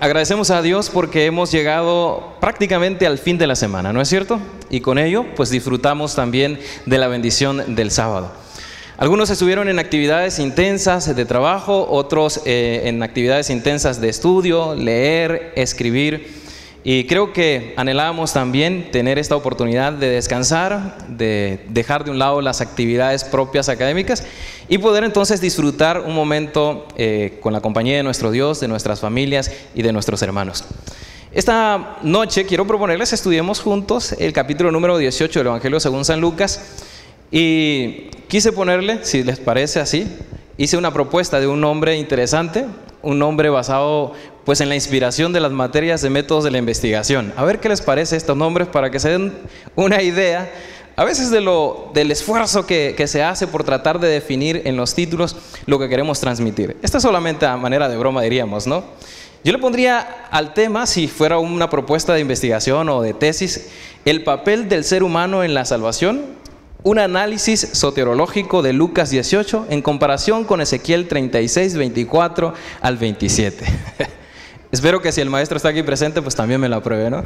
agradecemos a Dios porque hemos llegado prácticamente al fin de la semana, ¿no es cierto? Y con ello, pues disfrutamos también de la bendición del sábado. Algunos estuvieron en actividades intensas de trabajo, otros eh, en actividades intensas de estudio, leer, escribir. Y creo que anhelamos también tener esta oportunidad de descansar, de dejar de un lado las actividades propias académicas y poder entonces disfrutar un momento eh, con la compañía de nuestro Dios, de nuestras familias y de nuestros hermanos. Esta noche quiero proponerles estudiemos juntos el capítulo número 18 del Evangelio según San Lucas y quise ponerle, si les parece así, hice una propuesta de un nombre interesante, un nombre basado pues en la inspiración de las materias de métodos de la investigación. A ver qué les parece estos nombres para que se den una idea a veces de lo, del esfuerzo que, que, se hace por tratar de definir en los títulos lo que queremos transmitir. Esta es solamente a manera de broma, diríamos, ¿no? Yo le pondría al tema, si fuera una propuesta de investigación o de tesis, el papel del ser humano en la salvación, un análisis soterológico de Lucas 18 en comparación con Ezequiel 36, 24 al 27. Espero que si el maestro está aquí presente, pues también me lo apruebe, ¿no?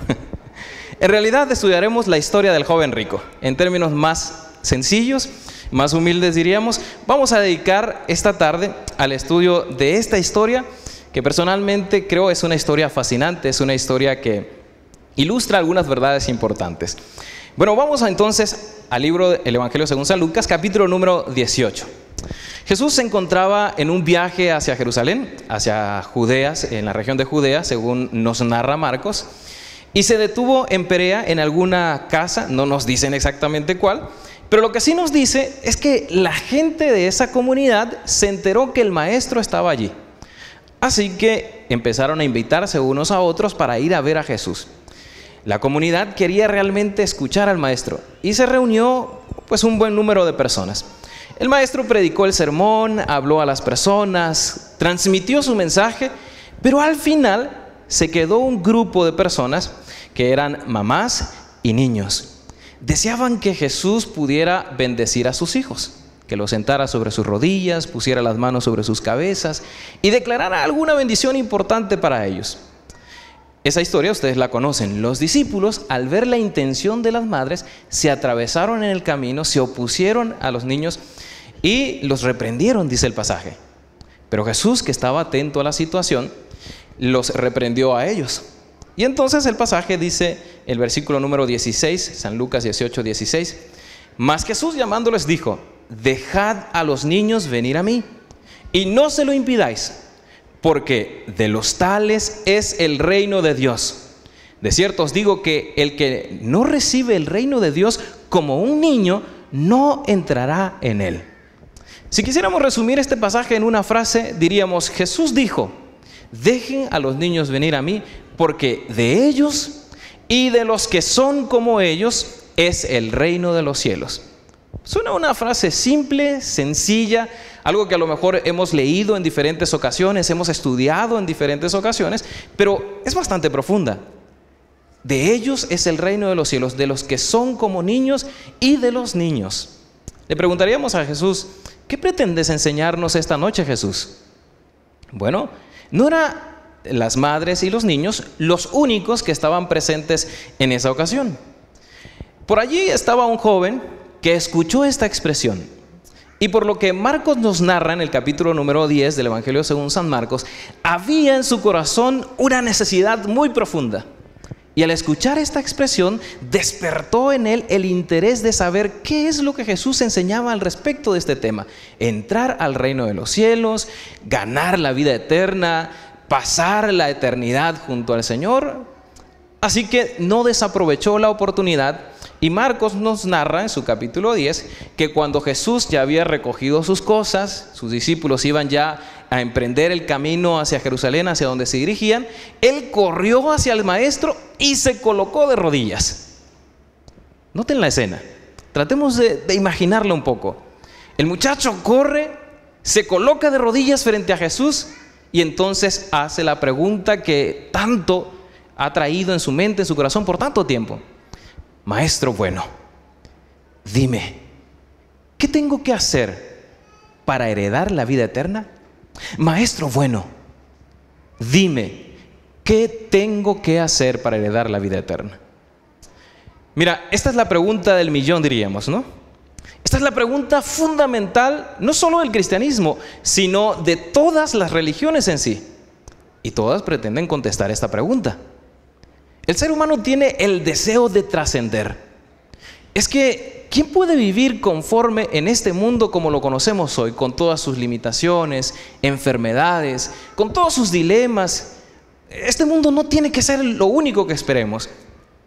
en realidad estudiaremos la historia del joven rico, en términos más sencillos, más humildes diríamos. Vamos a dedicar esta tarde al estudio de esta historia, que personalmente creo es una historia fascinante, es una historia que ilustra algunas verdades importantes. Bueno, vamos entonces al libro del Evangelio según San Lucas, capítulo número 18. Jesús se encontraba en un viaje hacia Jerusalén, hacia Judeas, en la región de Judea, según nos narra Marcos, y se detuvo en Perea en alguna casa, no nos dicen exactamente cuál, pero lo que sí nos dice es que la gente de esa comunidad se enteró que el maestro estaba allí. Así que empezaron a invitarse unos a otros para ir a ver a Jesús. La comunidad quería realmente escuchar al maestro y se reunió pues un buen número de personas. El maestro predicó el sermón, habló a las personas, transmitió su mensaje, pero al final se quedó un grupo de personas que eran mamás y niños. Deseaban que Jesús pudiera bendecir a sus hijos, que los sentara sobre sus rodillas, pusiera las manos sobre sus cabezas y declarara alguna bendición importante para ellos. Esa historia ustedes la conocen. Los discípulos, al ver la intención de las madres, se atravesaron en el camino, se opusieron a los niños y los reprendieron, dice el pasaje. Pero Jesús, que estaba atento a la situación, los reprendió a ellos. Y entonces el pasaje dice, el versículo número 16, San Lucas 18, 16, mas Jesús llamándoles dijo, dejad a los niños venir a mí y no se lo impidáis porque de los tales es el reino de Dios. De cierto os digo que el que no recibe el reino de Dios como un niño, no entrará en él. Si quisiéramos resumir este pasaje en una frase, diríamos, Jesús dijo, dejen a los niños venir a mí, porque de ellos y de los que son como ellos es el reino de los cielos. Suena una frase simple, sencilla, algo que a lo mejor hemos leído en diferentes ocasiones, hemos estudiado en diferentes ocasiones, pero es bastante profunda. De ellos es el reino de los cielos, de los que son como niños y de los niños. Le preguntaríamos a Jesús, ¿qué pretendes enseñarnos esta noche, Jesús? Bueno, no eran las madres y los niños los únicos que estaban presentes en esa ocasión. Por allí estaba un joven que escuchó esta expresión, y por lo que Marcos nos narra en el capítulo número 10 del Evangelio según San Marcos, había en su corazón una necesidad muy profunda. Y al escuchar esta expresión, despertó en él el interés de saber qué es lo que Jesús enseñaba al respecto de este tema. Entrar al reino de los cielos, ganar la vida eterna, pasar la eternidad junto al Señor. Así que no desaprovechó la oportunidad y Marcos nos narra en su capítulo 10 que cuando Jesús ya había recogido sus cosas, sus discípulos iban ya a emprender el camino hacia Jerusalén, hacia donde se dirigían, él corrió hacia el maestro y se colocó de rodillas. Noten la escena, tratemos de, de imaginarlo un poco. El muchacho corre, se coloca de rodillas frente a Jesús y entonces hace la pregunta que tanto ha traído en su mente, en su corazón por tanto tiempo. Maestro bueno, dime, ¿qué tengo que hacer para heredar la vida eterna? Maestro bueno, dime, ¿qué tengo que hacer para heredar la vida eterna? Mira, esta es la pregunta del millón, diríamos, ¿no? Esta es la pregunta fundamental, no solo del cristianismo, sino de todas las religiones en sí. Y todas pretenden contestar esta pregunta. El ser humano tiene el deseo de trascender. Es que, ¿quién puede vivir conforme en este mundo como lo conocemos hoy, con todas sus limitaciones, enfermedades, con todos sus dilemas? Este mundo no tiene que ser lo único que esperemos.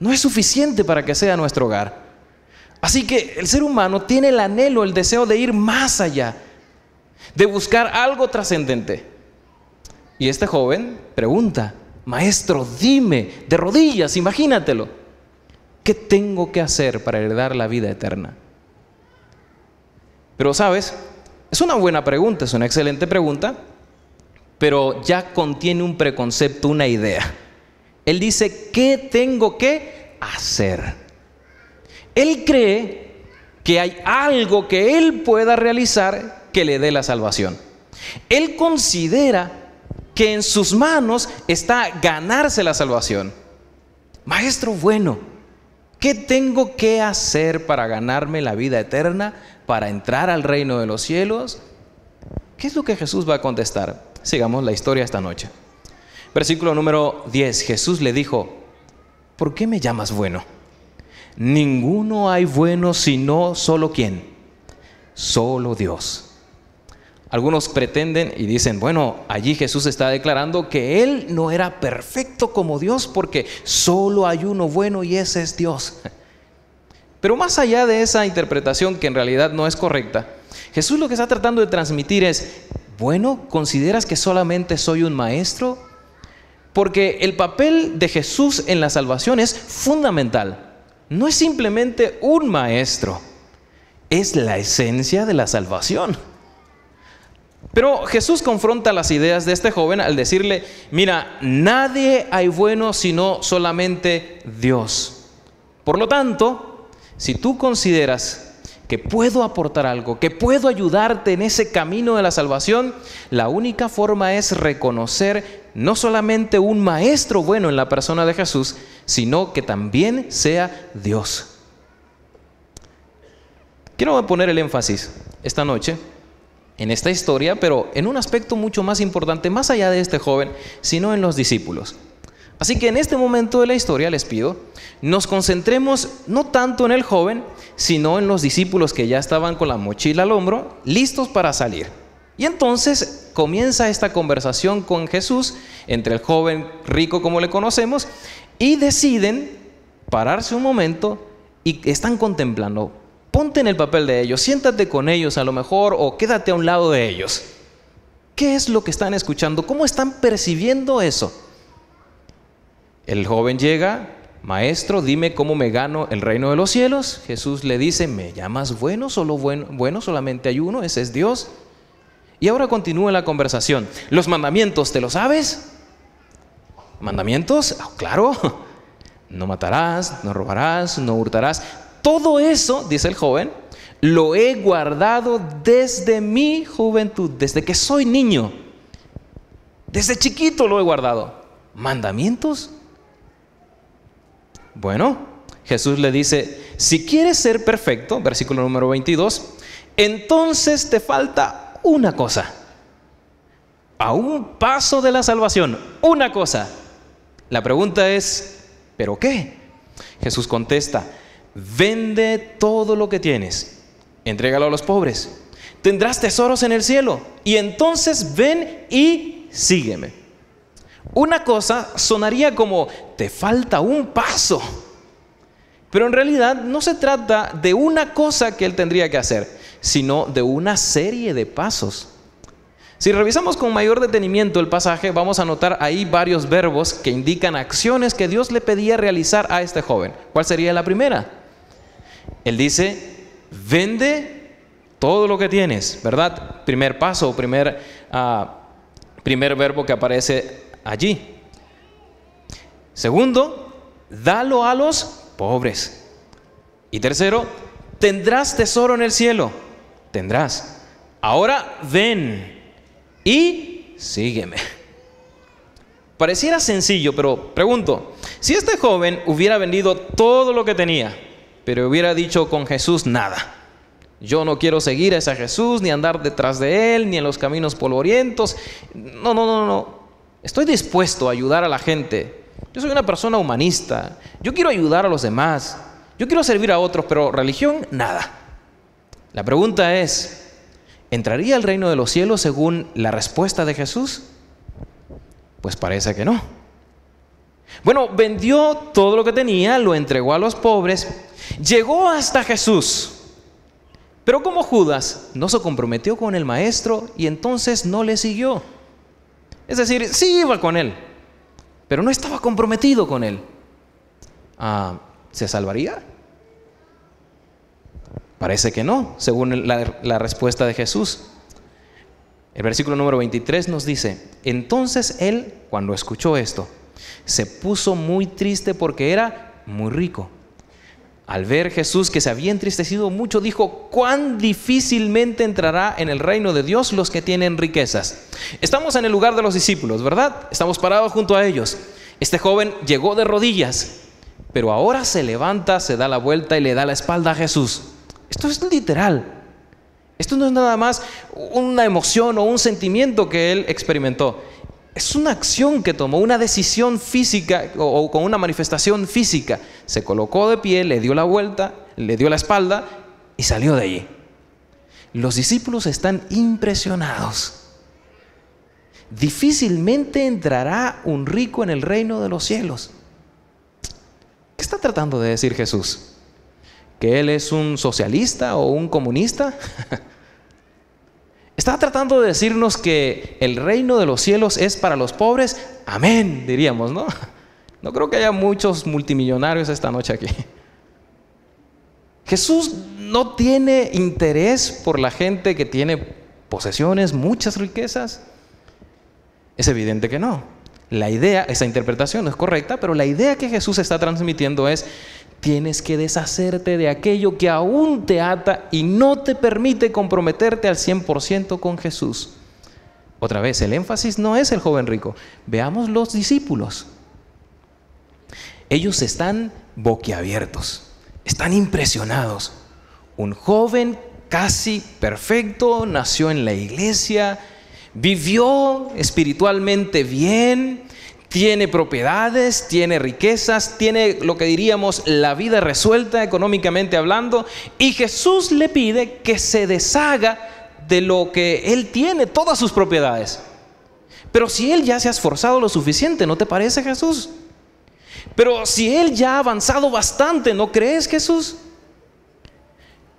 No es suficiente para que sea nuestro hogar. Así que el ser humano tiene el anhelo, el deseo de ir más allá, de buscar algo trascendente. Y este joven pregunta, maestro, dime, de rodillas, imagínatelo, ¿qué tengo que hacer para heredar la vida eterna? Pero sabes, es una buena pregunta, es una excelente pregunta, pero ya contiene un preconcepto, una idea. Él dice, ¿qué tengo que hacer? Él cree que hay algo que él pueda realizar que le dé la salvación. Él considera que en sus manos está ganarse la salvación. Maestro bueno, ¿qué tengo que hacer para ganarme la vida eterna, para entrar al reino de los cielos? ¿Qué es lo que Jesús va a contestar? Sigamos la historia esta noche. Versículo número 10. Jesús le dijo, ¿por qué me llamas bueno? Ninguno hay bueno sino solo quién? Solo Dios. Algunos pretenden y dicen, bueno, allí Jesús está declarando que Él no era perfecto como Dios porque solo hay uno bueno y ese es Dios. Pero más allá de esa interpretación que en realidad no es correcta, Jesús lo que está tratando de transmitir es, bueno, ¿consideras que solamente soy un maestro? Porque el papel de Jesús en la salvación es fundamental. No es simplemente un maestro, es la esencia de la salvación. Pero Jesús confronta las ideas de este joven al decirle, mira, nadie hay bueno sino solamente Dios. Por lo tanto, si tú consideras que puedo aportar algo, que puedo ayudarte en ese camino de la salvación, la única forma es reconocer no solamente un maestro bueno en la persona de Jesús, sino que también sea Dios. Quiero poner el énfasis esta noche en esta historia, pero en un aspecto mucho más importante, más allá de este joven, sino en los discípulos. Así que en este momento de la historia les pido, nos concentremos no tanto en el joven, sino en los discípulos que ya estaban con la mochila al hombro, listos para salir. Y entonces comienza esta conversación con Jesús entre el joven rico como le conocemos y deciden pararse un momento y están contemplando, Ponte en el papel de ellos, siéntate con ellos a lo mejor o quédate a un lado de ellos. ¿Qué es lo que están escuchando? ¿Cómo están percibiendo eso? El joven llega, maestro, dime cómo me gano el reino de los cielos. Jesús le dice, ¿me llamas bueno? Solo bueno, bueno solamente hay uno, ese es Dios. Y ahora continúa la conversación. ¿Los mandamientos te lo sabes? ¿Mandamientos? Ah, claro. No matarás, no robarás, no hurtarás. Todo eso, dice el joven, lo he guardado desde mi juventud, desde que soy niño. Desde chiquito lo he guardado. ¿Mandamientos? Bueno, Jesús le dice, si quieres ser perfecto, versículo número 22, entonces te falta una cosa. A un paso de la salvación, una cosa. La pregunta es, ¿pero qué? Jesús contesta, vende todo lo que tienes, entrégalo a los pobres, tendrás tesoros en el cielo y entonces ven y sígueme. Una cosa sonaría como, te falta un paso, pero en realidad no se trata de una cosa que él tendría que hacer, sino de una serie de pasos. Si revisamos con mayor detenimiento el pasaje, vamos a notar ahí varios verbos que indican acciones que Dios le pedía realizar a este joven. ¿Cuál sería la primera? Él dice, vende todo lo que tienes, ¿verdad? Primer paso, primer, ah, primer verbo que aparece allí. Segundo, dalo a los pobres. Y tercero, tendrás tesoro en el cielo. Tendrás. Ahora ven y sígueme. Pareciera sencillo, pero pregunto, si este joven hubiera vendido todo lo que tenía, pero hubiera dicho con Jesús nada, yo no quiero seguir a ese Jesús, ni andar detrás de él, ni en los caminos polvorientos, no, no, no, no, estoy dispuesto a ayudar a la gente, yo soy una persona humanista, yo quiero ayudar a los demás, yo quiero servir a otros, pero religión, nada. La pregunta es, ¿entraría al reino de los cielos según la respuesta de Jesús? Pues parece que no. Bueno, vendió todo lo que tenía, lo entregó a los pobres, llegó hasta Jesús. Pero como Judas no se comprometió con el maestro y entonces no le siguió. Es decir, sí iba con él, pero no estaba comprometido con él. Ah, ¿Se salvaría? Parece que no, según la, la respuesta de Jesús. El versículo número 23 nos dice, entonces él, cuando escuchó esto, se puso muy triste porque era muy rico. Al ver Jesús que se había entristecido mucho, dijo, cuán difícilmente entrará en el reino de Dios los que tienen riquezas. Estamos en el lugar de los discípulos, ¿verdad? Estamos parados junto a ellos. Este joven llegó de rodillas, pero ahora se levanta, se da la vuelta y le da la espalda a Jesús. Esto es literal. Esto no es nada más una emoción o un sentimiento que él experimentó. Es una acción que tomó, una decisión física o, con una manifestación física. Se colocó de pie, le dio la vuelta, le dio la espalda y salió de allí. Los discípulos están impresionados. Difícilmente entrará un rico en el reino de los cielos. ¿Qué está tratando de decir Jesús? ¿Que él es un socialista o un comunista? Está tratando de decirnos que el reino de los cielos es para los pobres. Amén, diríamos, ¿no? No creo que haya muchos multimillonarios esta noche aquí. Jesús no tiene interés por la gente que tiene posesiones, muchas riquezas. Es evidente que no. La idea, esa interpretación no es correcta, pero la idea que Jesús está transmitiendo es, Tienes que deshacerte de aquello que aún te ata y no te permite comprometerte al 100% con Jesús. Otra vez, el énfasis no es el joven rico. Veamos los discípulos. Ellos están boquiabiertos, están impresionados. Un joven casi perfecto nació en la iglesia, vivió espiritualmente bien, tiene propiedades, tiene riquezas, tiene lo que diríamos la vida resuelta económicamente hablando, y Jesús le pide que se deshaga de lo que él tiene, todas sus propiedades. Pero si él ya se ha esforzado lo suficiente, ¿no te parece Jesús? Pero si él ya ha avanzado bastante, ¿no crees Jesús?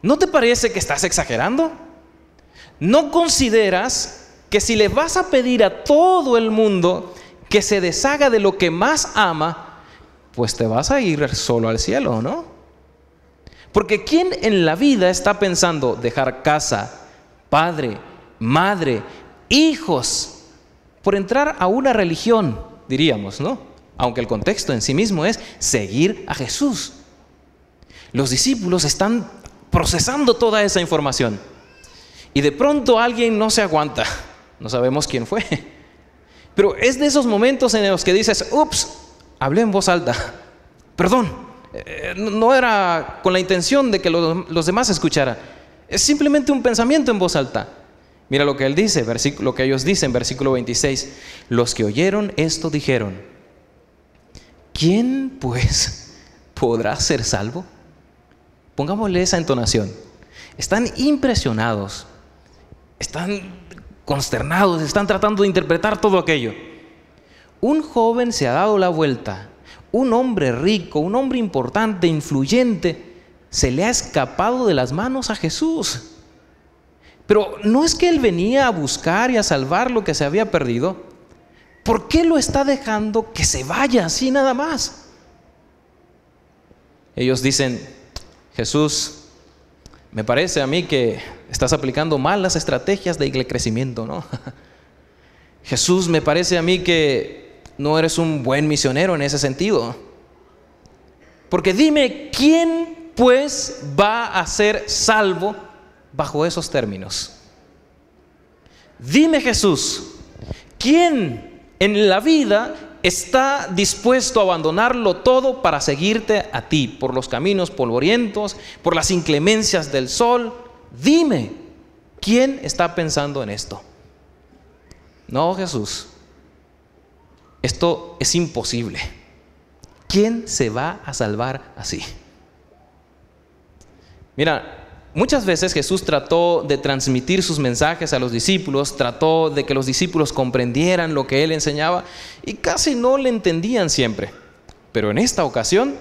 ¿No te parece que estás exagerando? ¿No consideras que si le vas a pedir a todo el mundo que se deshaga de lo que más ama, pues te vas a ir solo al cielo, ¿no? Porque ¿quién en la vida está pensando dejar casa, padre, madre, hijos, por entrar a una religión, diríamos, ¿no? Aunque el contexto en sí mismo es seguir a Jesús. Los discípulos están procesando toda esa información. Y de pronto alguien no se aguanta. No sabemos quién fue. Pero es de esos momentos en los que dices, ups, hablé en voz alta. Perdón, eh, no era con la intención de que los demás escucharan. Es simplemente un pensamiento en voz alta. Mira lo que él dice, lo que ellos dicen, versículo 26. Los que oyeron esto dijeron, ¿quién pues podrá ser salvo? Pongámosle esa entonación. Están impresionados, están consternados, están tratando de interpretar todo aquello. Un joven se ha dado la vuelta, un hombre rico, un hombre importante, influyente, se le ha escapado de las manos a Jesús. Pero no es que él venía a buscar y a salvar lo que se había perdido. ¿Por qué lo está dejando que se vaya así nada más? Ellos dicen, Jesús, me parece a mí que estás aplicando mal las estrategias de crecimiento, ¿no? Jesús, me parece a mí que no eres un buen misionero en ese sentido. Porque dime, ¿quién pues va a ser salvo bajo esos términos? Dime Jesús, ¿quién en la vida está dispuesto a abandonarlo todo para seguirte a ti, por los caminos polvorientos, por las inclemencias del sol. Dime, ¿quién está pensando en esto? No, Jesús. Esto es imposible. ¿Quién se va a salvar así? Mira, Muchas veces Jesús trató de transmitir sus mensajes a los discípulos, trató de que los discípulos comprendieran lo que él enseñaba y casi no le entendían siempre. Pero en esta ocasión,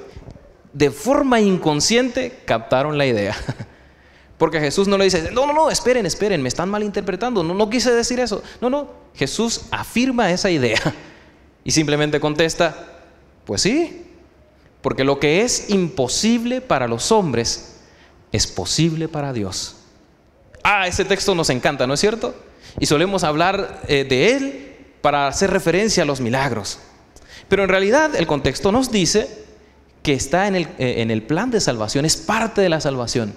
de forma inconsciente, captaron la idea. Porque Jesús no le dice, no, no, no, esperen, esperen, me están malinterpretando, no, no quise decir eso. No, no, Jesús afirma esa idea y simplemente contesta, pues sí, porque lo que es imposible para los hombres es posible para Dios. Ah, ese texto nos encanta, ¿no es cierto? Y solemos hablar eh, de él para hacer referencia a los milagros. Pero en realidad el contexto nos dice que está en el, eh, en el plan de salvación, es parte de la salvación.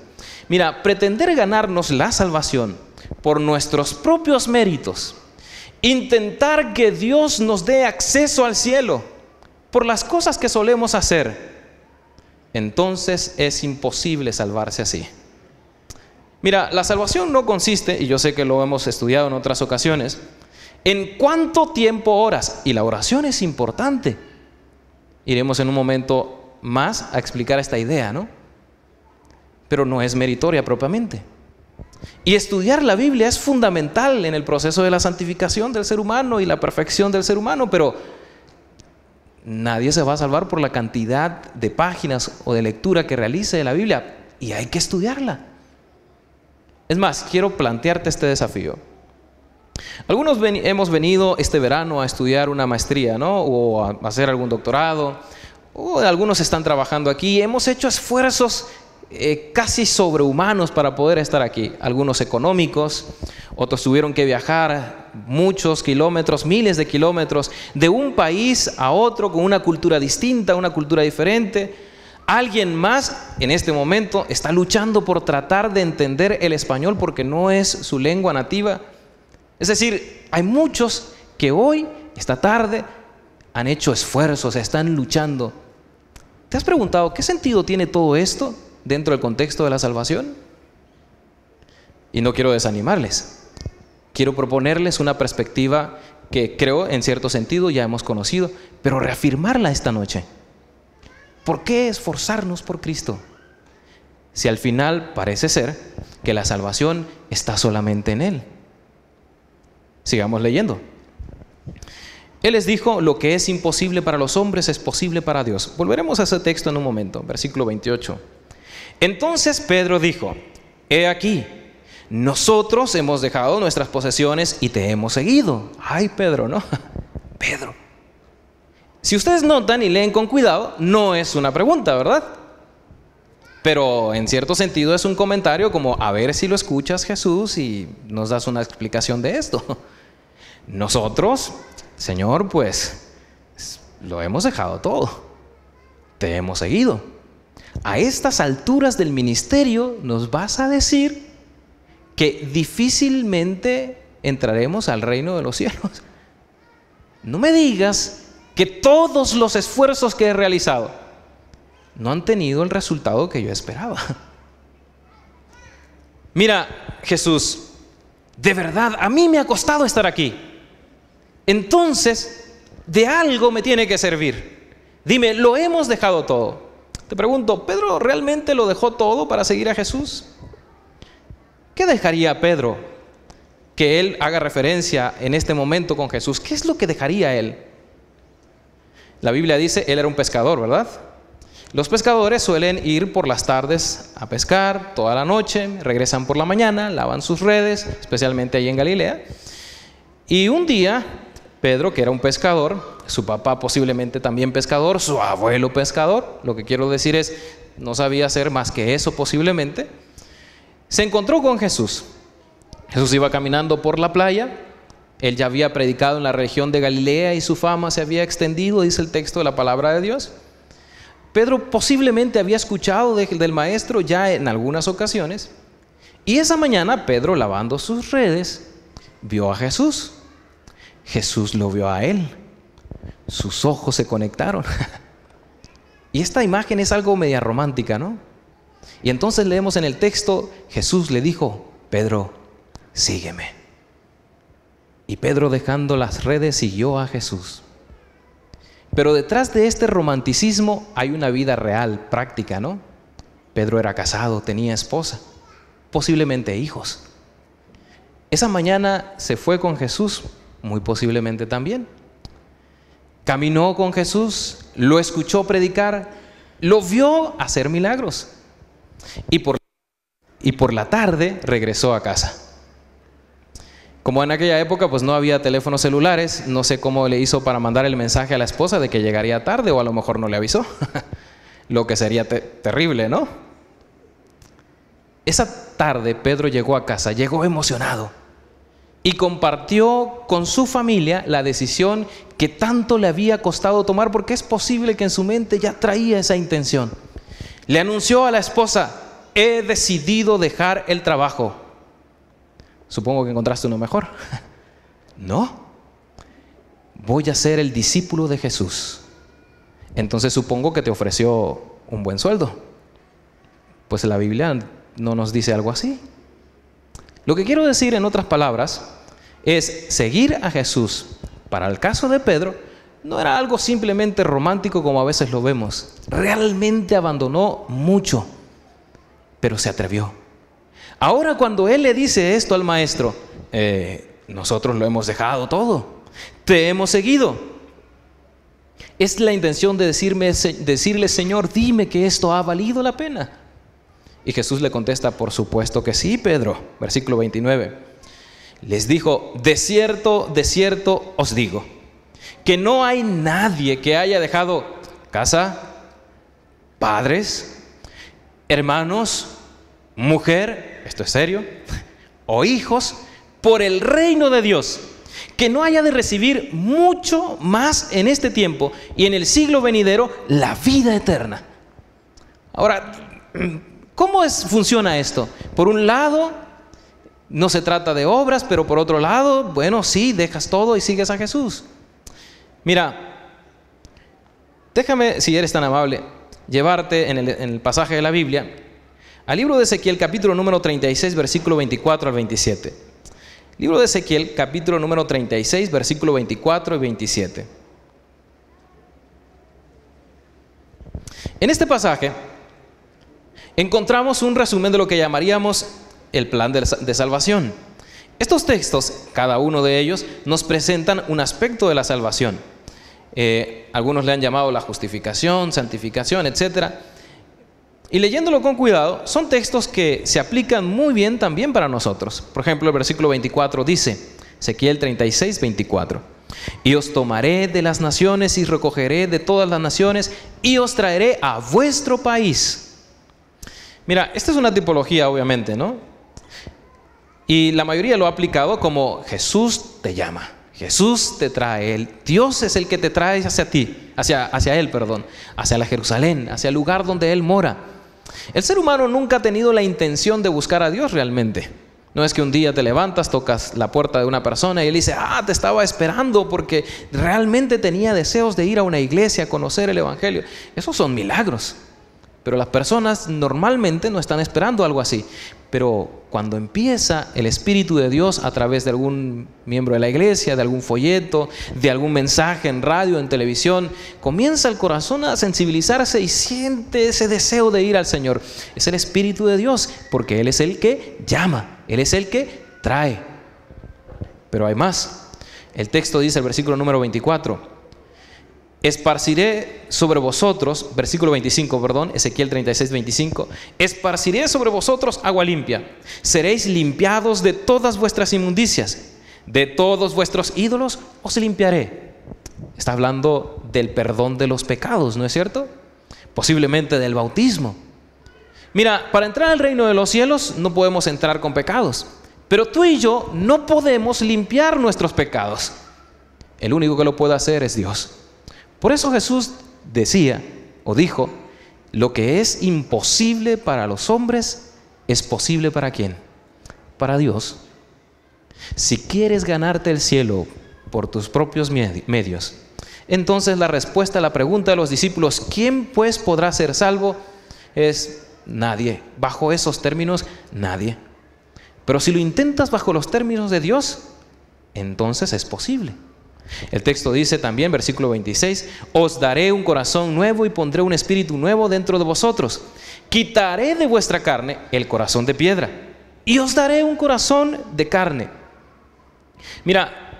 Mira, pretender ganarnos la salvación por nuestros propios méritos, intentar que Dios nos dé acceso al cielo por las cosas que solemos hacer, entonces es imposible salvarse así. Mira, la salvación no consiste, y yo sé que lo hemos estudiado en otras ocasiones, en cuánto tiempo oras, y la oración es importante. Iremos en un momento más a explicar esta idea, ¿no? Pero no es meritoria propiamente. Y estudiar la Biblia es fundamental en el proceso de la santificación del ser humano y la perfección del ser humano, pero Nadie se va a salvar por la cantidad de páginas o de lectura que realice de la Biblia y hay que estudiarla. Es más, quiero plantearte este desafío. Algunos hemos venido este verano a estudiar una maestría, ¿no? O a hacer algún doctorado. O algunos están trabajando aquí. Hemos hecho esfuerzos eh, casi sobrehumanos para poder estar aquí. Algunos económicos, otros tuvieron que viajar muchos kilómetros, miles de kilómetros, de un país a otro con una cultura distinta, una cultura diferente. Alguien más en este momento está luchando por tratar de entender el español porque no es su lengua nativa. Es decir, hay muchos que hoy, esta tarde, han hecho esfuerzos, están luchando. ¿Te has preguntado qué sentido tiene todo esto? Dentro del contexto de la salvación. Y no quiero desanimarles. Quiero proponerles una perspectiva que creo en cierto sentido ya hemos conocido, pero reafirmarla esta noche. ¿Por qué esforzarnos por Cristo? Si al final parece ser que la salvación está solamente en Él. Sigamos leyendo. Él les dijo, lo que es imposible para los hombres es posible para Dios. Volveremos a ese texto en un momento, versículo 28. Entonces Pedro dijo, he aquí, nosotros hemos dejado nuestras posesiones y te hemos seguido. Ay, Pedro, ¿no? Pedro. Si ustedes notan y leen con cuidado, no es una pregunta, ¿verdad? Pero en cierto sentido es un comentario como, a ver si lo escuchas Jesús y nos das una explicación de esto. Nosotros, Señor, pues lo hemos dejado todo. Te hemos seguido a estas alturas del ministerio nos vas a decir que difícilmente entraremos al reino de los cielos. No me digas que todos los esfuerzos que he realizado no han tenido el resultado que yo esperaba. Mira, Jesús, de verdad, a mí me ha costado estar aquí. Entonces, de algo me tiene que servir. Dime, lo hemos dejado todo. Te pregunto, ¿Pedro realmente lo dejó todo para seguir a Jesús? ¿Qué dejaría Pedro que él haga referencia en este momento con Jesús? ¿Qué es lo que dejaría él? La Biblia dice, él era un pescador, ¿verdad? Los pescadores suelen ir por las tardes a pescar toda la noche, regresan por la mañana, lavan sus redes, especialmente ahí en Galilea. Y un día, Pedro, que era un pescador, su papá posiblemente también pescador, su abuelo pescador, lo que quiero decir es, no sabía hacer más que eso posiblemente, se encontró con Jesús. Jesús iba caminando por la playa, él ya había predicado en la región de Galilea y su fama se había extendido, dice el texto de la palabra de Dios. Pedro posiblemente había escuchado del maestro ya en algunas ocasiones. Y esa mañana Pedro, lavando sus redes, vio a Jesús. Jesús lo vio a él. Sus ojos se conectaron. y esta imagen es algo media romántica, ¿no? Y entonces leemos en el texto, Jesús le dijo, Pedro, sígueme. Y Pedro dejando las redes siguió a Jesús. Pero detrás de este romanticismo hay una vida real, práctica, ¿no? Pedro era casado, tenía esposa, posiblemente hijos. Esa mañana se fue con Jesús, muy posiblemente también. Caminó con Jesús, lo escuchó predicar, lo vio hacer milagros. Y por, y por la tarde regresó a casa. Como en aquella época pues no había teléfonos celulares, no sé cómo le hizo para mandar el mensaje a la esposa de que llegaría tarde o a lo mejor no le avisó. lo que sería terrible, ¿no? Esa tarde Pedro llegó a casa, llegó emocionado y compartió con su familia la decisión que tanto le había costado tomar porque es posible que en su mente ya traía esa intención. Le anunció a la esposa, he decidido dejar el trabajo Supongo que encontraste uno mejor. no. Voy a ser el discípulo de Jesús. Entonces supongo que te ofreció un buen sueldo. Pues la Biblia no nos dice algo así. Lo que quiero decir en otras palabras es seguir a Jesús. Para el caso de Pedro, no era algo simplemente romántico como a veces lo vemos. Realmente abandonó mucho, pero se atrevió. Ahora cuando él le dice esto al maestro, eh, nosotros lo hemos dejado todo, te hemos seguido. Es la intención de decirme, decirle, Señor, dime que esto ha valido la pena. Y Jesús le contesta, por supuesto que sí, Pedro. Versículo 29. Les dijo, de cierto, de cierto os digo, que no hay nadie que haya dejado casa, padres, hermanos, mujer, esto es serio, o hijos, por el reino de Dios, que no haya de recibir mucho más en este tiempo y en el siglo venidero la vida eterna. Ahora, ¿cómo es, funciona esto? Por un lado, no se trata de obras, pero por otro lado, bueno, sí, dejas todo y sigues a Jesús. Mira, déjame, si eres tan amable, llevarte en el, pasaje de la Biblia al libro de Ezequiel capítulo número 36 versículo 24 al 27. Libro de Ezequiel capítulo número 36 versículo 24 y 27. En este pasaje encontramos un resumen de lo que llamaríamos el plan de salvación. Estos textos, cada uno de ellos, nos presentan un aspecto de la salvación. Eh, algunos le han llamado la justificación, santificación, etcétera. Y leyéndolo con cuidado, son textos que se aplican muy bien también para nosotros. Por ejemplo, el versículo 24 dice, Ezequiel 36, 24, y os tomaré de las naciones y recogeré de todas las naciones y os traeré a vuestro país. Mira, esta es una tipología, obviamente, ¿no? Y la mayoría lo ha aplicado como Jesús te llama. Jesús te trae, el Dios es el que te trae hacia ti, hacia, hacia Él, perdón, hacia la Jerusalén, hacia el lugar donde Él mora. El ser humano nunca ha tenido la intención de buscar a Dios realmente. No es que un día te levantas, tocas la puerta de una persona y él dice, ah, te estaba esperando porque realmente tenía deseos de ir a una iglesia a conocer el Evangelio. Esos son milagros. Pero las personas normalmente no están esperando algo así. Pero cuando empieza el Espíritu de Dios a través de algún miembro de la iglesia, de algún folleto, de algún mensaje en radio, en televisión, comienza el corazón a sensibilizarse y siente ese deseo de ir al Señor. Es el Espíritu de Dios, porque Él es el que llama, Él es el que trae. Pero hay más. El texto dice, el versículo número 24, esparciré sobre vosotros, versículo 25, perdón, Ezequiel 36, 25, esparciré sobre vosotros agua limpia, seréis limpiados de todas vuestras inmundicias, de todos vuestros ídolos os limpiaré. Está hablando del perdón de los pecados, ¿no es cierto? Posiblemente del bautismo. Mira, para entrar al reino de los cielos no podemos entrar con pecados, pero tú y yo no podemos limpiar nuestros pecados. El único que lo puede hacer es Dios. Por eso Jesús decía o dijo, lo que es imposible para los hombres es posible para quién? Para Dios. Si quieres ganarte el cielo por tus propios medios, Entonces la respuesta a la pregunta de los discípulos, ¿quién pues podrá ser salvo? Es nadie. Bajo esos términos, nadie. Pero si lo intentas bajo los términos de Dios, entonces es posible. El texto dice también, versículo 26, os daré un corazón nuevo y pondré un espíritu nuevo dentro de vosotros. Quitaré de vuestra carne el corazón de piedra y os daré un corazón de carne. Mira,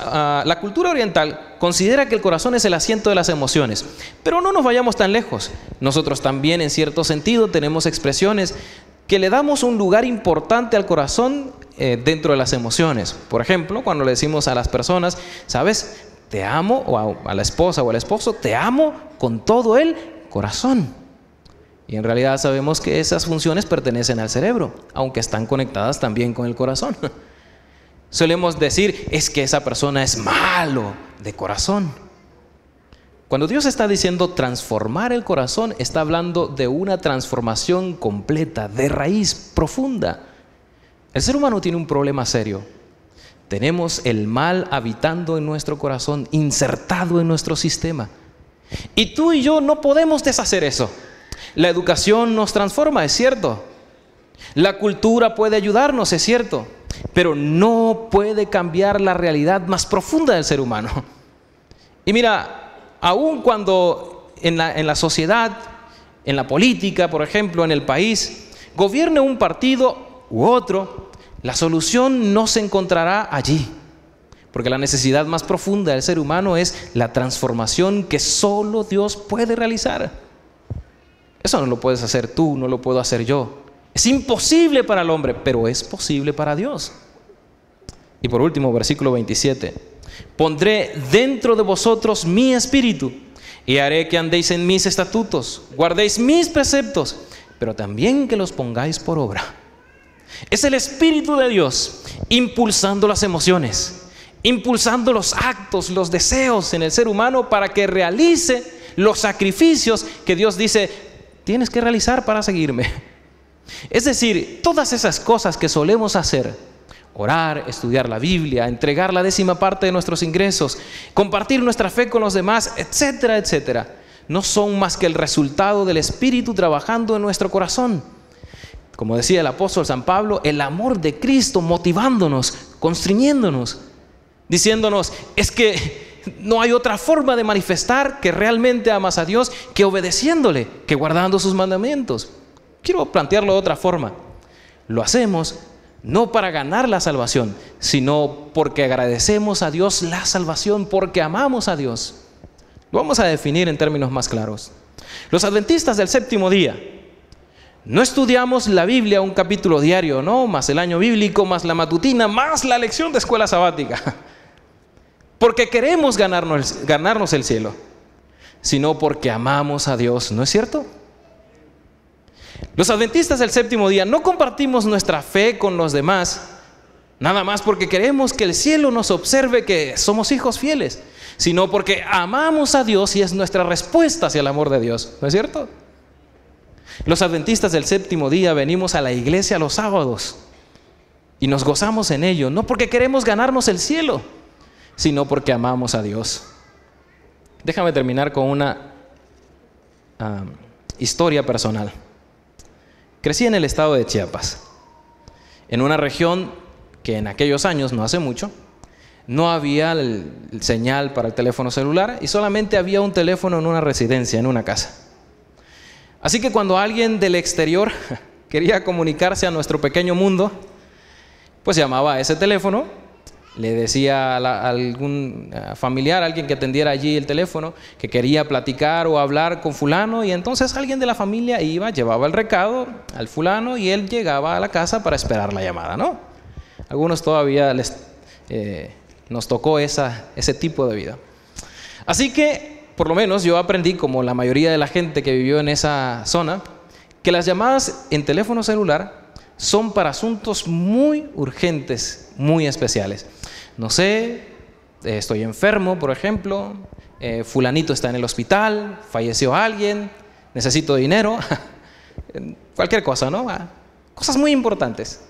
ah, la cultura oriental considera que el corazón es el asiento de las emociones, pero no nos vayamos tan lejos. Nosotros también en cierto sentido tenemos expresiones que le damos un lugar importante al corazón eh, dentro de las emociones. Por ejemplo, cuando le decimos a las personas, ¿sabes? Te amo, o a, la esposa o al esposo, te amo con todo el corazón. Y en realidad sabemos que esas funciones pertenecen al cerebro, aunque están conectadas también con el corazón. Solemos decir, es que esa persona es malo de corazón. Cuando Dios está diciendo transformar el corazón, está hablando de una transformación completa, de raíz profunda. El ser humano tiene un problema serio. Tenemos el mal habitando en nuestro corazón, insertado en nuestro sistema. Y tú y yo no podemos deshacer eso. La educación nos transforma, es cierto. La cultura puede ayudarnos, es cierto. Pero no puede cambiar la realidad más profunda del ser humano. Y mira, aun cuando en la, en la sociedad, en la política, por ejemplo, en el país, gobierne un partido u otro, la solución no se encontrará allí. Porque la necesidad más profunda del ser humano es la transformación que solo Dios puede realizar. Eso no lo puedes hacer tú, no lo puedo hacer yo. Es imposible para el hombre, pero es posible para Dios. Y por último, versículo 27. Pondré dentro de vosotros mi espíritu y haré que andéis en mis estatutos, guardéis mis preceptos, pero también que los pongáis por obra. Es el Espíritu de Dios impulsando las emociones, impulsando los actos, los deseos en el ser humano para que realice los sacrificios que Dios dice, tienes que realizar para seguirme. Es decir, todas esas cosas que solemos hacer, orar, estudiar la Biblia, entregar la décima parte de nuestros ingresos, compartir nuestra fe con los demás, etcétera, etcétera, no son más que el resultado del Espíritu trabajando en nuestro corazón como decía el apóstol San Pablo, el amor de Cristo motivándonos, constriñéndonos, diciéndonos, es que no hay otra forma de manifestar que realmente amas a Dios que obedeciéndole, que guardando sus mandamientos. Quiero plantearlo de otra forma. Lo hacemos no para ganar la salvación, sino porque agradecemos a Dios la salvación, porque amamos a Dios. Lo vamos a definir en términos más claros. Los adventistas del séptimo día, no estudiamos la Biblia un capítulo diario, ¿no? Más el año bíblico, más la matutina, más la lección de escuela sabática. Porque queremos ganarnos, ganarnos el cielo, sino porque amamos a Dios, ¿no es cierto? Los adventistas del séptimo día no compartimos nuestra fe con los demás, nada más porque queremos que el cielo nos observe que somos hijos fieles, sino porque amamos a Dios y es nuestra respuesta hacia el amor de Dios, ¿no es cierto? Los adventistas del séptimo día venimos a la iglesia los sábados y nos gozamos en ello, no porque queremos ganarnos el cielo, sino porque amamos a Dios. Déjame terminar con una historia personal. Crecí en el estado de Chiapas, en una región que en aquellos años, no hace mucho, no había el señal para el teléfono celular y solamente había un teléfono en una residencia, en una casa. Así que cuando alguien del exterior quería comunicarse a nuestro pequeño mundo, pues llamaba a ese teléfono, le decía a, algún familiar, alguien que atendiera allí el teléfono, que quería platicar o hablar con fulano, y entonces alguien de la familia iba, llevaba el recado al fulano y él llegaba a la casa para esperar la llamada, ¿no? Algunos todavía les, eh, nos tocó esa, ese tipo de vida. Así que por lo menos yo aprendí, como la mayoría de la gente que vivió en esa zona, que las llamadas en teléfono celular son para asuntos muy urgentes, muy especiales. No sé, eh, estoy enfermo, por ejemplo, eh, fulanito está en el hospital, falleció alguien, necesito dinero, cualquier cosa, ¿no? Ah, cosas muy importantes.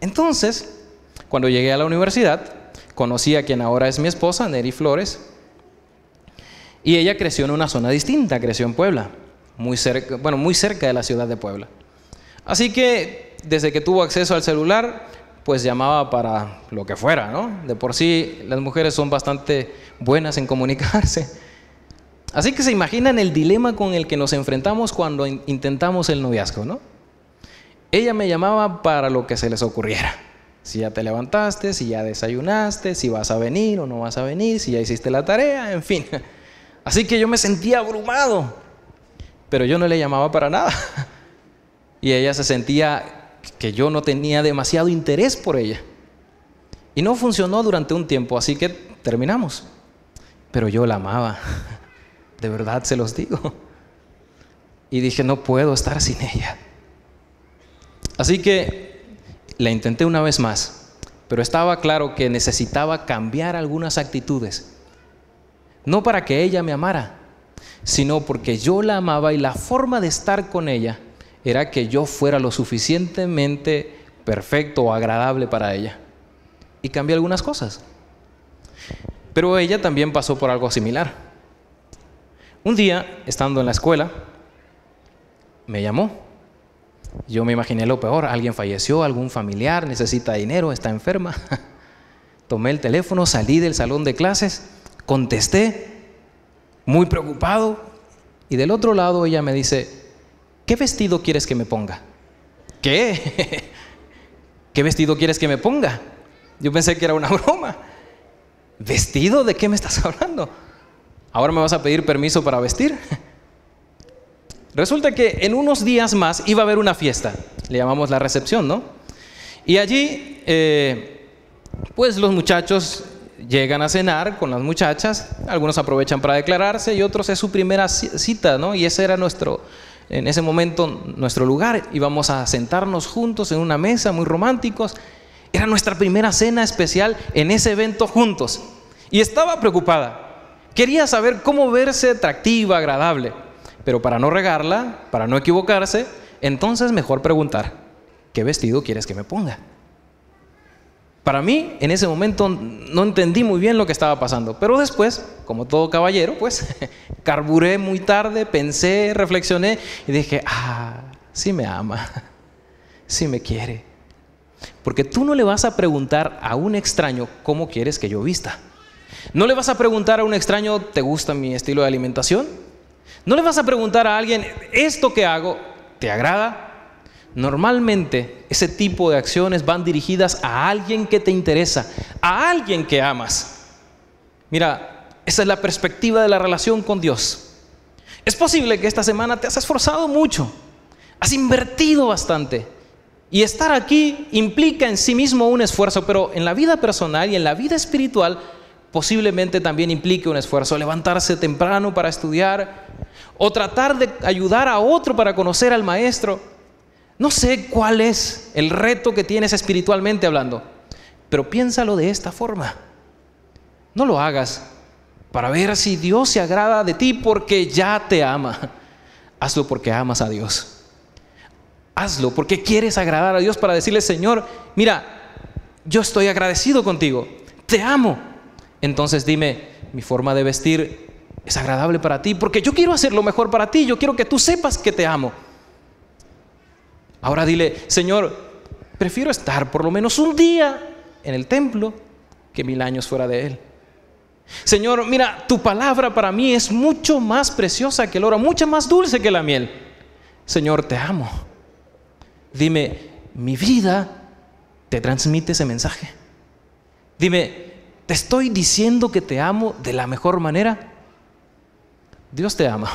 Entonces, cuando llegué a la universidad, conocí a quien ahora es mi esposa, Neri Flores, Y ella creció en una zona distinta, creció en Puebla, muy cerca, bueno, muy cerca de la ciudad de Puebla. Así que desde que tuvo acceso al celular, pues llamaba para lo que fuera, ¿no? De por sí las mujeres son bastante buenas en comunicarse. Así que se imaginan el dilema con el que nos enfrentamos cuando intentamos el noviazgo, ¿no? Ella me llamaba para lo que se les ocurriera. Si ya te levantaste, si ya desayunaste, si vas a venir o no vas a venir, si ya hiciste la tarea, en fin. Así que yo me sentía abrumado, pero yo no le llamaba para nada. Y ella se sentía que yo no tenía demasiado interés por ella. Y no funcionó durante un tiempo, así que terminamos. Pero yo la amaba, de verdad se los digo. Y dije, no puedo estar sin ella. Así que la intenté una vez más, pero estaba claro que necesitaba cambiar algunas actitudes no para que ella me amara, sino porque yo la amaba y la forma de estar con ella era que yo fuera lo suficientemente perfecto o agradable para ella. Y cambié algunas cosas. Pero ella también pasó por algo similar. Un día, estando en la escuela, me llamó. Yo me imaginé lo peor, alguien falleció, algún familiar necesita dinero, está enferma. Tomé el teléfono, salí del salón de clases Contesté, muy preocupado, y del otro lado ella me dice, ¿qué vestido quieres que me ponga? ¿Qué? ¿Qué vestido quieres que me ponga? Yo pensé que era una broma. ¿Vestido? ¿De qué me estás hablando? ¿Ahora me vas a pedir permiso para vestir? Resulta que en unos días más iba a haber una fiesta, le llamamos la recepción, ¿no? Y allí, eh, pues los muchachos llegan a cenar con las muchachas, algunos aprovechan para declararse y otros es su primera cita, ¿no? Y ese era nuestro, en ese momento, nuestro lugar. Íbamos a sentarnos juntos en una mesa, muy románticos. Era nuestra primera cena especial en ese evento juntos. Y estaba preocupada. Quería saber cómo verse atractiva, agradable. Pero para no regarla, para no equivocarse, entonces mejor preguntar, ¿qué vestido quieres que me ponga? Para mí, en ese momento no entendí muy bien lo que estaba pasando, pero después, como todo caballero, pues carburé muy tarde, pensé, reflexioné y dije, ah, sí me ama, sí me quiere. Porque tú no le vas a preguntar a un extraño cómo quieres que yo vista. No le vas a preguntar a un extraño, ¿te gusta mi estilo de alimentación? No le vas a preguntar a alguien, ¿esto que hago te agrada? Normalmente ese tipo de acciones van dirigidas a alguien que te interesa, a alguien que amas. Mira, esa es la perspectiva de la relación con Dios. Es posible que esta semana te has esforzado mucho, has invertido bastante. Y estar aquí implica en sí mismo un esfuerzo, pero en la vida personal y en la vida espiritual posiblemente también implique un esfuerzo. Levantarse temprano para estudiar o tratar de ayudar a otro para conocer al maestro no sé cuál es el reto que tienes espiritualmente hablando, pero piénsalo de esta forma. No lo hagas para ver si Dios se agrada de ti porque ya te ama. Hazlo porque amas a Dios. Hazlo porque quieres agradar a Dios para decirle, Señor, mira, yo estoy agradecido contigo, te amo. Entonces dime, mi forma de vestir es agradable para ti porque yo quiero hacer lo mejor para ti, yo quiero que tú sepas que te amo. Ahora dile, Señor, prefiero estar por lo menos un día en el templo que mil años fuera de él. Señor, mira, tu palabra para mí es mucho más preciosa que el oro, mucho más dulce que la miel. Señor, te amo. Dime, mi vida te transmite ese mensaje. Dime, ¿te estoy diciendo que te amo de la mejor manera? Dios te ama.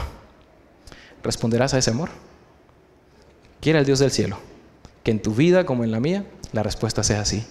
¿Responderás a ese amor? Quiera el Dios del cielo que en tu vida como en la mía la respuesta sea así.